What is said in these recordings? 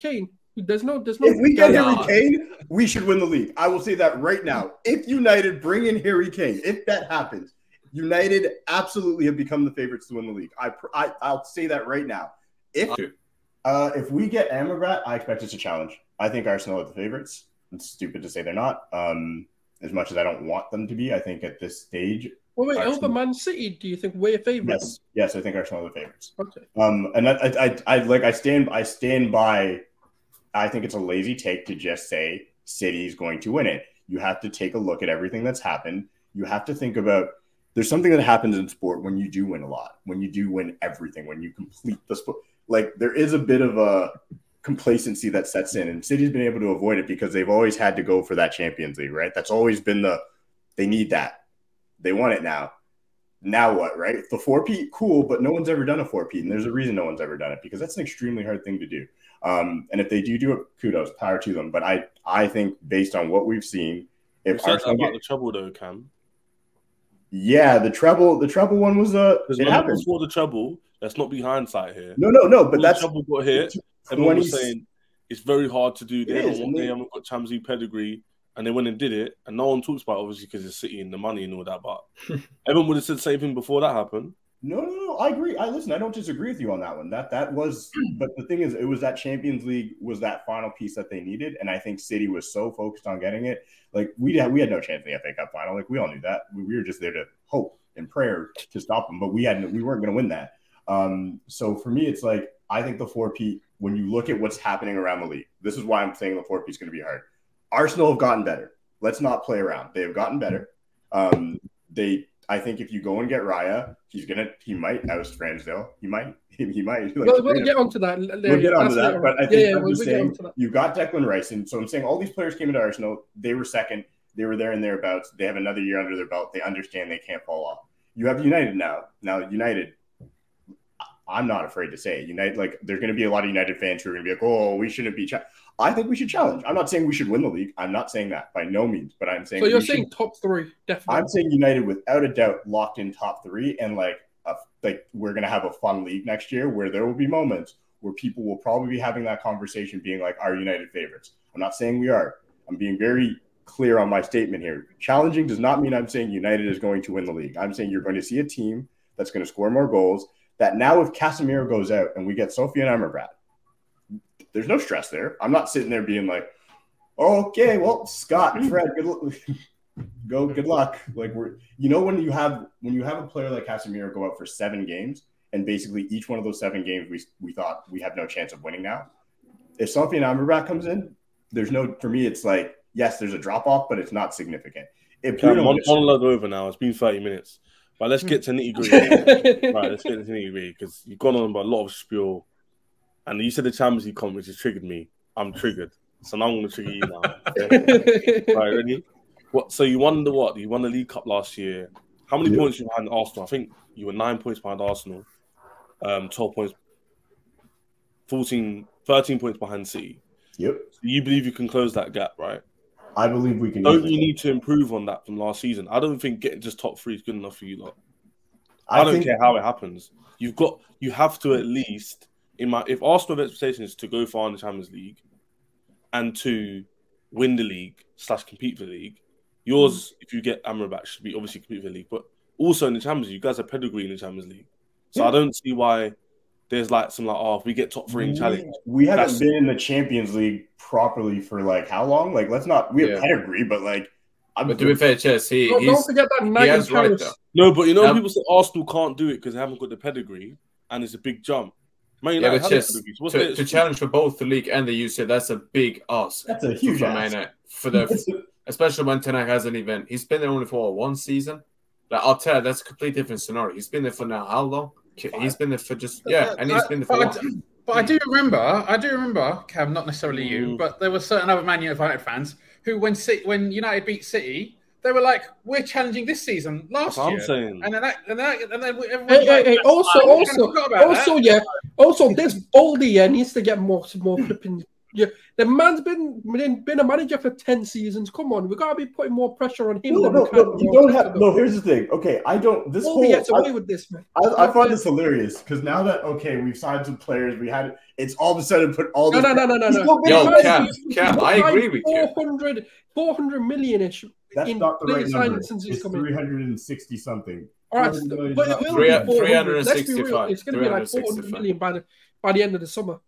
Kane. There's no, there's no. If we get Harry Kane, we should win the league. I will say that right now. If United bring in Harry Kane, if that happens, United absolutely have become the favorites to win the league. I, I I'll say that right now. If uh, if we get Amrabat, I expect it's a challenge. I think Arsenal are the favorites. It's stupid to say they're not. Um, as much as I don't want them to be, I think at this stage. Well, wait, Arsenal... over Man City, do you think we're favorites? Yes, yes, I think Arsenal are the favorites. Okay. Um, and I, I, I, like I stand, I stand by. I think it's a lazy take to just say City is going to win it. You have to take a look at everything that's happened. You have to think about there's something that happens in sport when you do win a lot, when you do win everything, when you complete the sport. Like there is a bit of a complacency that sets in, and City's been able to avoid it because they've always had to go for that Champions League, right? That's always been the they need that. They want it now. Now what, right? The four P, cool, but no one's ever done a four P, and there's a reason no one's ever done it because that's an extremely hard thing to do. Um, and if they do do it, kudos, power to them. But I, I think based on what we've seen, if Arsenal about get, the trouble though, Cam. Yeah, the treble, the treble one was a. There's it happened before the treble. Let's not be hindsight here. No, no, no. But when that's treble got hit. Everyone was saying it's very hard to do. They, is, they haven't got Champions League pedigree, and they went and did it, and no one talks about it, obviously because it's City and the money and all that. But everyone would have said the same thing before that happened. No, no, no. I agree. I listen. I don't disagree with you on that one. That that was, but the thing is, it was that Champions League was that final piece that they needed, and I think City was so focused on getting it. Like we had, we had no chance in the FA Cup final. Like we all knew that. We, we were just there to hope and prayer to stop them, but we had we weren't going to win that. Um, so for me, it's like I think the four P. When you look at what's happening around the league, this is why I'm saying the four P is going to be hard. Arsenal have gotten better. Let's not play around. They have gotten better. Um, they, I think, if you go and get Raya, he's gonna, he might oust Ramsdale. He might, he, might. Like, we'll, we'll get onto that. We'll get onto that. But I think yeah, yeah, I'm we'll, saying you got Declan Rice, and so I'm saying all these players came into Arsenal. They were second. They were there and thereabouts. They have another year under their belt. They understand they can't fall off. You have United now. Now United I'm not afraid to say United. Like, there's going to be a lot of United fans who are going to be like, "Oh, we shouldn't be." Cha-. I think we should challenge. I'm not saying we should win the league. I'm not saying that by no means. But I'm saying. So you're saying should, top three, definitely. I'm saying United, without a doubt, locked in top three, and like, a, like we're going to have a fun league next year where there will be moments where people will probably be having that conversation, being like, "Are United favorites?" I'm not saying we are. I'm being very clear on my statement here. Challenging does not mean I'm saying United is going to win the league. I'm saying you're going to see a team that's going to score more goals that now if Casemiro goes out and we get Sofyan Amrabat, there's no stress there. I'm not sitting there being like, okay, well, Scott, hmm. Fred, good luck. go, good luck. Like we're, you know, when you have when you have a player like Casemiro go out for seven games, and basically each one of those seven games we we thought we have no chance of winning now. If Sofyan Amrabat comes in, there's no for me. It's like yes, there's a drop off, but it's not significant. If Bruno one, one over now. It's been 30 minutes. But let's get to nitty gritty. right, let's get to nitty gritty because you've gone on about a lot of spiel, and you said the Champions League comment, which has triggered me. I'm triggered, so now I'm going to trigger you now. Right, ready? What? So you won the what? You won the League Cup last year. How many yep. points you behind Arsenal? I think you were nine points behind Arsenal. Um, 12 points, 14, 13 points behind City. Yep. So you believe you can close that gap, right? I believe we can. Don't you need to improve on that from last season? I don't think getting just top three is good enough for you lot. I, I don't think... care how it happens. You've got you have to at least in my if Arsenal expectation is to go far in the Champions League and to win the league slash compete for the league. Yours, mm. if you get Amrabat, should be obviously compete for the league, but also in the Champions League, you guys have pedigree in the Champions League. So yeah. I don't see why there's like some like oh if we get top three in challenge. We haven't been in the Champions League properly for like how long? Like let's not we have yeah. pedigree, but like I'm but to be fair, Chess, he don't, don't forget that he has right No, but you know um, people say Arsenal can't do it because they haven't got the pedigree and it's a big jump. Man yeah, but Chess, so to, to, challenge for both the league and the UCL, that's a big ask. That's a huge for ask. for the especially when Ten has an event. He's been there only for one season. Like, I'll tell you, that's a completely different scenario. He's been there for now how long? He's been there for just yeah, and he's been there for. But, but I do remember, I do remember, Cam, not necessarily you, mm. but there were certain other Man United fans who, when City, when United beat City, they were like, "We're challenging this season last year." I'm saying. And then, that, and then, and then hey, hey, hey, also, also, also, yeah, also, this Baldy yeah needs to get more, more flipping Yeah, the man's been been, been a manager for ten seasons. Come on, we gotta be putting more pressure on him. No, no, no, you don't have. No, here's the thing. Okay, I don't. This whole gets away I, with this, man. I, I find this hilarious because now that okay, we've signed some players, we had it's all of a sudden put all. This, no, no, no, no, no, no. Yo, Cam, Cam, I agree with you. 400, 400 million ish. That's not the right number. Since it's three hundred and sixty something. All right, but it will be 400. Let's be real. It's going to be like 400 million by the by the end of the summer.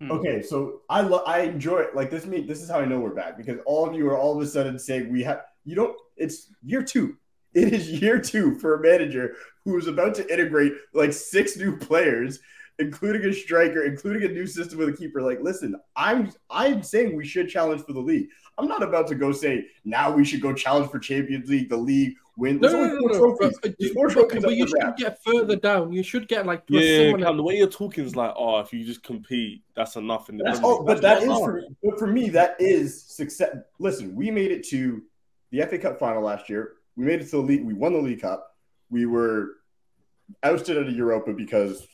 Hmm. Okay, so I lo- I enjoy it. Like this me this is how I know we're back because all of you are all of a sudden saying we have you don't it's year two. It is year two for a manager who is about to integrate like six new players, including a striker, including a new system with a keeper. Like, listen, I'm I'm saying we should challenge for the league. I'm not about to go say now we should go challenge for Champions League, the league, win. No, no, no, no, But, uh, but, but you should get further down. You should get like yeah. Cam, the way you're talking is like, oh, if you just compete, that's enough. In the that's, oh, but that is for, but for me, that is success. Listen, we made it to the FA Cup final last year. We made it to the league. We won the League Cup. We were ousted out of Europa because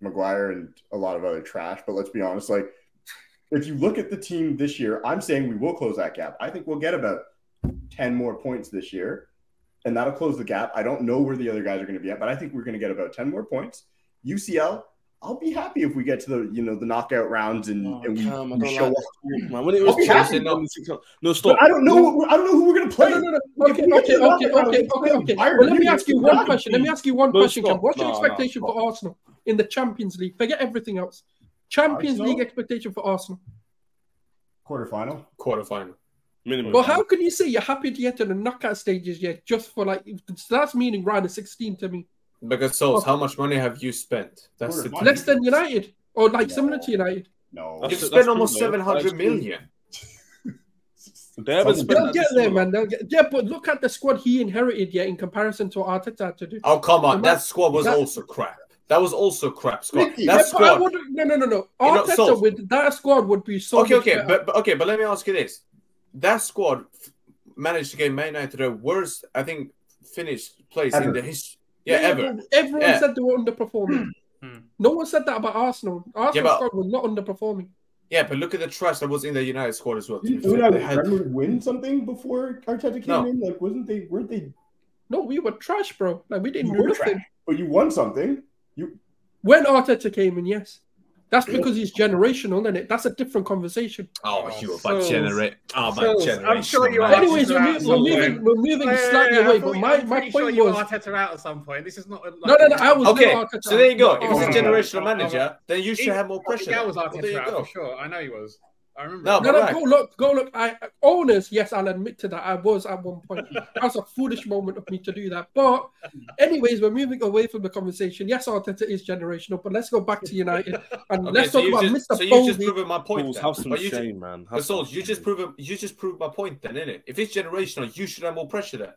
Maguire and a lot of other trash. But let's be honest, like if you look at the team this year, I'm saying we will close that gap. I think we'll get about 10 more points this year and that'll close the gap. I don't know where the other guys are going to be at, but I think we're going to get about 10 more points. UCL, I'll be happy if we get to the you know the knockout rounds and, oh, and we, Cam, we show like off. Man. When it was Chelsea, no, no, stop. But I don't know. I don't know who we're going to play. No, no, no. Okay, okay, okay, okay, okay, okay. Well, let me ask you one question. Let me ask you one question. Cam. What's your expectation for Arsenal in the Champions League? Forget everything else. Champions League expectation for Arsenal. Quarterfinal. Quarterfinal. Minimum. Well, how can you say you're happy to get to the knockout stages yet just for like that's meaning round of 16 to me? Because so, how much money have you spent? That's the less than United or like no. similar to United. No, you've spent almost seven hundred million. They haven't They'll get there, man. They'll get, yeah, but look at the squad he inherited, yeah, in comparison to Arteta to do. Oh come on, that squad was that, also crap. That was also crap squad. That yeah, squad. no, no, no, no. Arteta with that squad would be so. Okay, okay, but, but okay, but let me ask you this: that squad managed to get Man United the worst, I think, finished place ever. in the history. Yeah, yeah, ever. Everyone yeah. said they were underperforming. Hmm. no one said that about Arsenal. Arsenal yeah, but, squad was not underperforming. Yeah, but look at the trash that was in the United squad as well. Did United had... win something before Arteta came no. in? Like, wasn't they? Weren't they? No, we were trash, bro. Like, we didn't do nothing. Trash, but you won something. You when Arteta came in, yes. That's because he's generational, isn't it? That's a different conversation. Oh, oh you oh, about so, generate. Oh, about generation. I'm sure you are. Anyways, we're, move, we're moving, we're moving yeah, slightly yeah, away. But my, my point sure was you Arteta out at some point. This is not. Like, no, no, no. I was okay. So there you go. If he's a oh. generational manager, then you should have more pressure. I was Arteta out for sure. I know he was. I remember. No, no, no right. go look, go look. I owners, yes, I'll admit to that. I was at one point. that was a foolish moment of me to do that. But, anyways, we're moving away from the conversation. Yes, Arteta is generational, but let's go back to United and okay, let's so talk about just, Mr. So you just proved my point. Fools, have some shame, man. Have Souls, you just prove you just proved my point, then, innit? If it's generational, you should have more pressure then.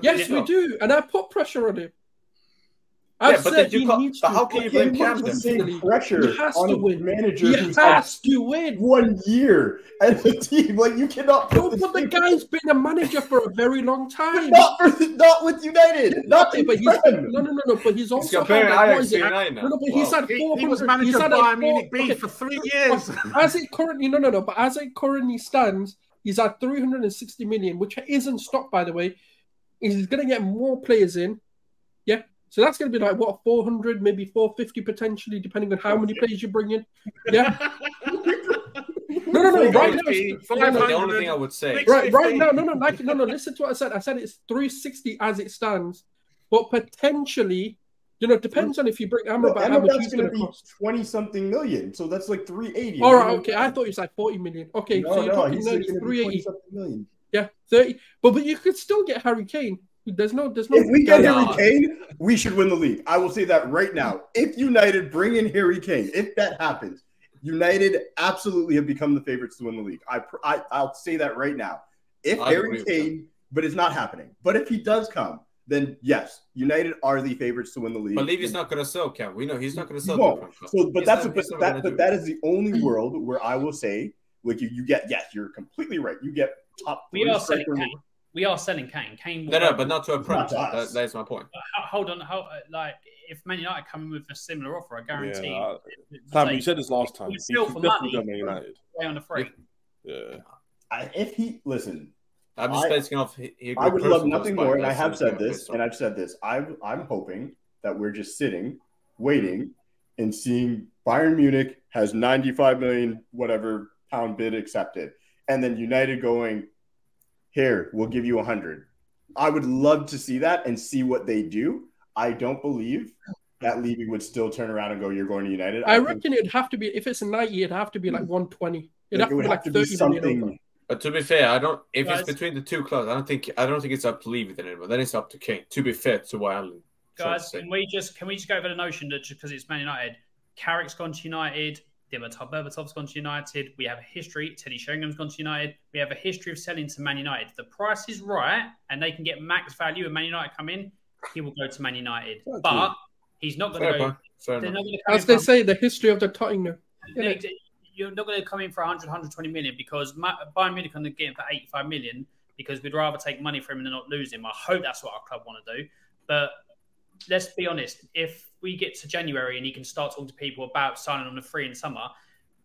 Yes, we do, and I put pressure on him. I've yeah, but said you can't, but how can you blame Camden? Pressure has on to win. manager he who's has to win one year as a team. Like you cannot. No, but the guy's been a manager for a very long time. not, for, not with United. Not okay, but he's, no, no, no, no. But he's also he's had Ajax United. No, no, but he's had four. He, he was manager of Bayern Munich B for three years. As it currently, no, no, no. But as it currently stands, he's at 360 million, which isn't stopped, by the way. He's going to get more players in. Yeah, so that's going to be like what 400, maybe 450 potentially, depending on how many players you bring in. Yeah. no, no, no. Right now, the only thing I would say. Right, right now, no, no, like, no, no. Listen to what I said. I said it's 360 as it stands, but potentially, you know, it depends on if you bring Amrabat no, how much he's going to cost. Twenty something million, so that's like 380. All right, okay. I thought you said 40 million. Okay, no, so you're no, talking 380. Million. Yeah, 30. But but you could still get Harry Kane there's no, there's no. If we get Harry Kane, we should win the league. I will say that right now. If United bring in Harry Kane, if that happens, United absolutely have become the favorites to win the league. I, I I'll say that right now. If I Harry Kane, but it's not happening. But if he does come, then yes, United are the favorites to win the league. But Levy's not going to sell, Cam. We know he's not going to sell. So, but he's that's not, a, but that, but that is the only world where I will say, like you, you get yes, you're completely right. You get top. We are selling we are selling Kane. Kane. No, no, but not to a price. That, that's my point. hold on. How, uh, like if Man United come in with a similar offer, I guarantee. Yeah, Sam, you said this last time. He's still for money. United. on the free. Yeah. I, if he listen, I'm just basing off. He, he I would love nothing more, and I have said this, and I've said this. I'm I'm hoping that we're just sitting, waiting, and seeing Bayern Munich has 95 million whatever pound bid accepted, and then United going, here, we'll give you 100. I would love to see that and see what they do. I don't believe that Levy would still turn around and go, "You're going to United." I, I reckon think, it'd have to be if it's a 90, it'd have to be like 120. It'd like, have it to have be like to 30 something. But to be fair, I don't. If guys, it's between the two clubs, I don't think. I don't think it's up to Levy then anymore. Then it's up to King. To be fair to Ireland. Guys, can we just can we just go over the notion that just because it's Man United, Carrick's gone to United, Dimitar Berbatov's gone to United. We have a history. Teddy Sheringham's gone to United. We have a history of selling to Man United. If the price is right and they can get max value and Man United come in, he will go to Man United. But he's not going to go. They're not As they from, say, the history of the Tottenham. You're not going to come in for 100, 120 million because Bayern Munich are getting for 85 million because we'd rather take money from him than not lose him. I hope that's what our club want to do. But let's be honest, if we get to January and he can start talking to people about signing on the free in summer,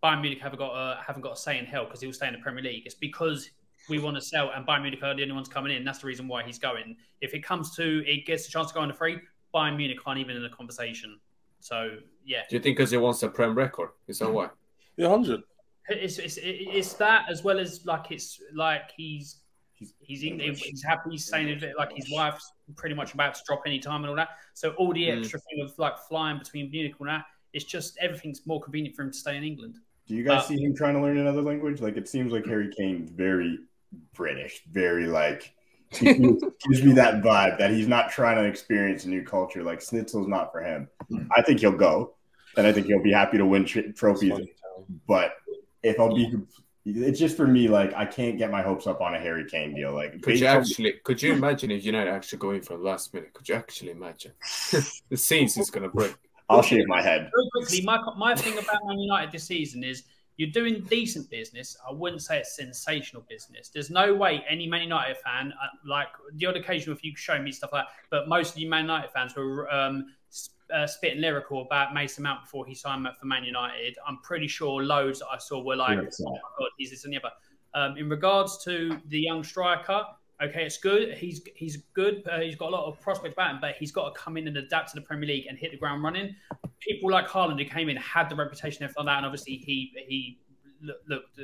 Bayern Munich haven't got a, haven't got a say in hell because he'll stay in the Premier League. It's because we want to sell and Bayern Munich are the only ones coming in. That's the reason why he's going. If it comes to it gets a chance to go on the free, Bayern Munich aren't even in the conversation. So yeah. Do you think because he wants a Prem record? Is that why? Yeah, hundred. It's, it's it's that as well as like it's like he's he's he's, he's happy. He's saying like his wife's pretty much about to drop any time and all that. So all the mm. extra mm. thing of like flying between Munich and that, it's just everything's more convenient for him to stay in England. Do you guys see him trying to learn another language? Like it seems like Harry Kane's very British, very like gives me that vibe that he's not trying to experience a new culture. Like Schnitzel's not for him. I think he'll go, and I think he'll be happy to win trophies. But if I'll be it's just for me, like I can't get my hopes up on a Harry Kane deal. Like, could you actually? Could you imagine if United actually going for the last minute? Could you actually imagine the scenes it's going to break? I'll shave my head. Very quickly, my my thing about Man United this season is you're doing decent business. I wouldn't say it's sensational business. There's no way any Man United fan, uh, like the odd occasion if you show me stuff like that, but most of you Man United fans were um, uh, spitting lyrical about Mason Mount before he signed up for Man United. I'm pretty sure loads that I saw were like, oh my God, he's this and the other. Um, in regards to the young striker, okay, it's good. He's he's good. Uh, he's got a lot of prospects about him, but he's got to come in and adapt to the Premier League and hit the ground running. People like Haaland who came in had the reputation and everything like that, and obviously he he looked.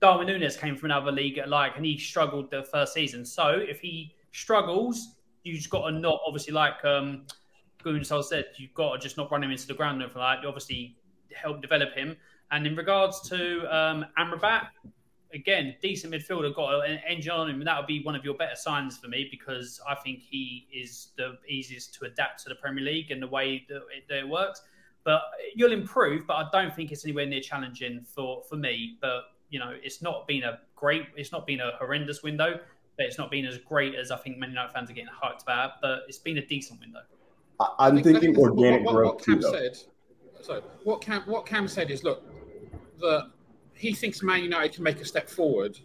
Darwin Núñez came from another league, like, and he struggled the first season. So if he struggles, you just got to not obviously like um, Gunsol said, you've got to just not run him into the ground and for that. Obviously, help develop him. And in regards to um, Amrabat, again, decent midfielder, got an engine on him. That would be one of your better signs for me because I think he is the easiest to adapt to the Premier League and the way that it, that it works. But you'll improve, but I don't think it's anywhere near challenging for, for me. But you know, it's not been a great, it's not been a horrendous window, but it's not been as great as I think many United fans are getting hyped about. But it's been a decent window. I'm thinking organic what, what, growth what Cam too, said. So what Cam what Cam said is, look, that he thinks Man United can make a step forward.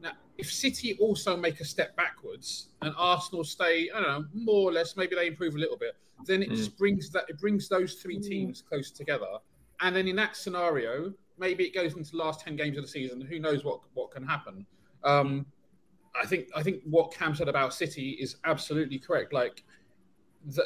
Now, if City also make a step backwards and Arsenal stay, I don't know, more or less, maybe they improve a little bit, then it mm. just brings that it brings those three teams close together. And then in that scenario, maybe it goes into the last ten games of the season. Who knows what what can happen? Um, I think I think what Cam said about City is absolutely correct. Like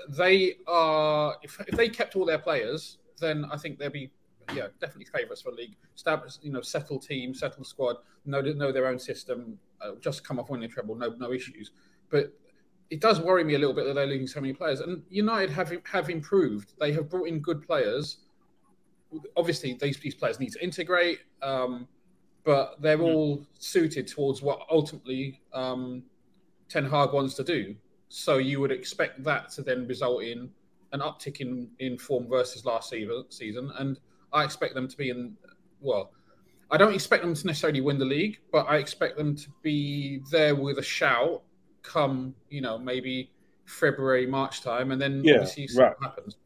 they are if, if they kept all their players, then I think they'd be yeah definitely favourites for league. Establish you know settle team, settle squad, know know their own system, uh, just come off winning treble, no no issues. But it does worry me a little bit that they're losing so many players. And United have have improved. They have brought in good players. Obviously, these these players need to integrate, um, but they're all suited towards what ultimately um, Ten Hag wants to do. So you would expect that to then result in an uptick in, in form versus last season. And I expect them to be in, well, I don't expect them to necessarily win the league, but I expect them to be there with a shout come, you know, maybe February, March time, and then yeah, obviously see right. happens.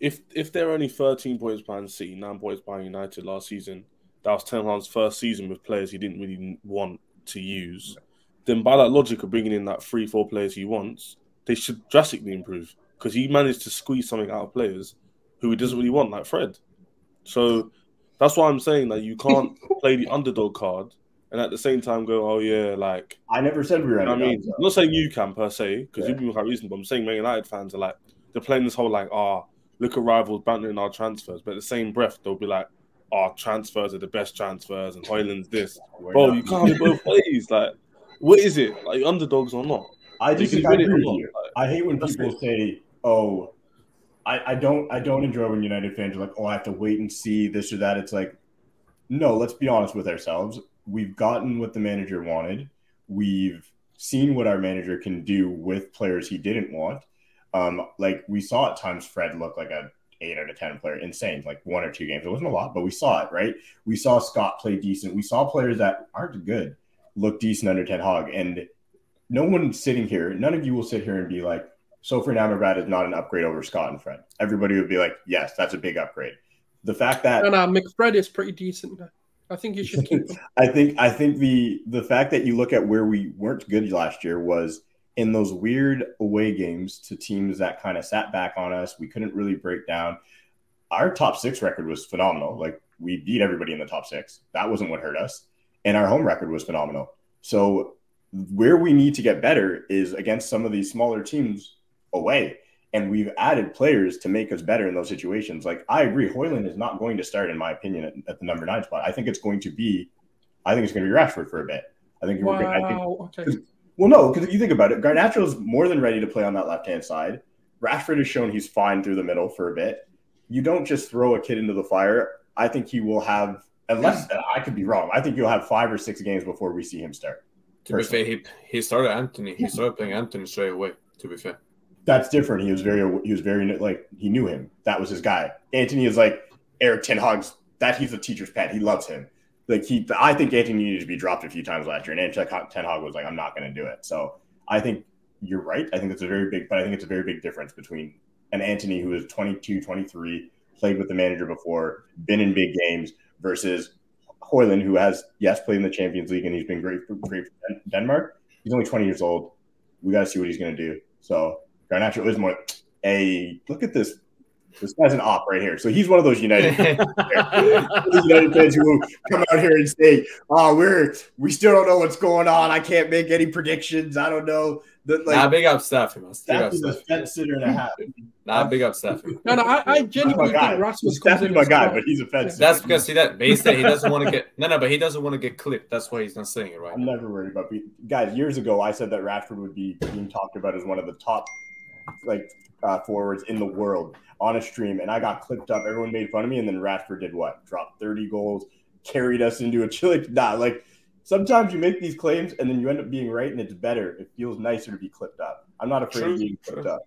If if they're only 13 points behind City, nine points behind United last season, that was Ten Hag's first season with players he didn't really want to use then by that logic of bringing in that three, four players he wants, they should drastically improve. because he managed to squeeze something out of players who he doesn't really want, like Fred. So that's why I'm saying that you can't play the underdog card and at the same time go, oh yeah, like I never said we were. I mean, I'm not saying you can per se because yeah. you've been reasonable. I'm saying Man United fans are like they're playing this whole like, ah, oh, look at rivals bantering our transfers, but at the same breath they'll be like, our oh, transfers are the best transfers and Højlund's this. Bro, you can't have both ways. Like, what is it? Like underdogs or not? I just I agree with you. I hate when people say, "Oh, I, I don't I don't enjoy when United fans are like, oh, I have to wait and see this or that. It's like, no, let's be honest with ourselves. We've gotten what the manager wanted. We've seen what our manager can do with players he didn't want. Um, like we saw at times Fred look like a eight out of ten player, insane, like one or two games. It wasn't a lot, but we saw it, right? We saw Scott play decent. We saw players that aren't good look decent under Ten Hag. And no one sitting here, none of you will sit here and be like, Sofyan Amrabat is not an upgrade over Scott and Fred. Everybody would be like, yes, that's a big upgrade. The fact that and uh, McFred is pretty decent. I think you should keep him. I think I think the the fact that you look at where we weren't good last year was in those weird away games to teams that kind of sat back on us. We couldn't really break down. Our top six record was phenomenal. Like we beat everybody in the top six. That wasn't what hurt us. And our home record was phenomenal. So where we need to get better is against some of these smaller teams away. And we've added players to make us better in those situations. Like I agree, Højlund is not going to start, in my opinion, at, at, the number nine spot. I think it's going to be, I think it's going to be Rashford for a bit. I think wow. going. I think, okay. Well, no, because if you think about it, Garnacho is more than ready to play on that left hand side. Rashford has shown he's fine through the middle for a bit. You don't just throw a kid into the fire. I think he will have, unless I could be wrong. I think you'll have five or six games before we see him start. To personally. be fair, he, he started Antony. He started playing Antony straight away. To be fair, that's different. He was very he was very like he knew him. That was his guy. Antony is like Eric Ten Hag's that he's a teacher's pet. He loves him. Like he, I think Antony needed to be dropped a few times last year, and Ten Hag was like, I'm not going to do it. So I think you're right. I think it's a very big, but I think it's a very big difference between an Antony who is 22, 23, played with the manager before, been in big games, versus Højlund, who has yes played in the Champions League and he's been great for, great for Denmark. He's only 20 years old. We got to see what he's going to do. So Garnacho is more. Hey, look at this. This guy's an op right here. So he's one of those United, United fans who come out here and say, "Oh, we're we still don't know what's going on. I can't make any predictions. I don't know." The, like, nah, big up Steffi. Steffi's a fence sitter and a half. Nah, big up Steffi. No, no, I, I genuinely think Rasmus comes in. my guy, but he's a fence. That's because see that he said he doesn't want to get no, no, but he doesn't want to get clipped. That's why he's not saying it right. I'm now. never worried about guys. Years ago, I said that Rashford would be being talked about as one of the top like uh, forwards in the world on a stream, and I got clipped up. Everyone made fun of me, and then Rashford did what? Dropped 30 goals, carried us into a chili. Nah, like sometimes you make these claims and then you end up being right, and it's better. It feels nicer to be clipped up. I'm not afraid True. of being clipped up.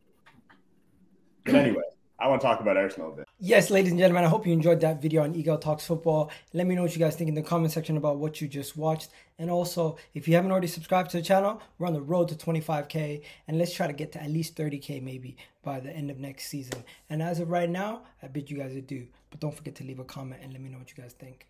But anyway, I want to talk about Arsenal a bit. Yes, ladies and gentlemen, I hope you enjoyed that video on Egal Talks Football. Let me know what you guys think in the comment section about what you just watched. And also, if you haven't already subscribed to the channel, we're on the road to 25K. And let's try to get to at least 30K maybe by the end of next season. And as of right now, I bid you guys adieu. But don't forget to leave a comment and let me know what you guys think.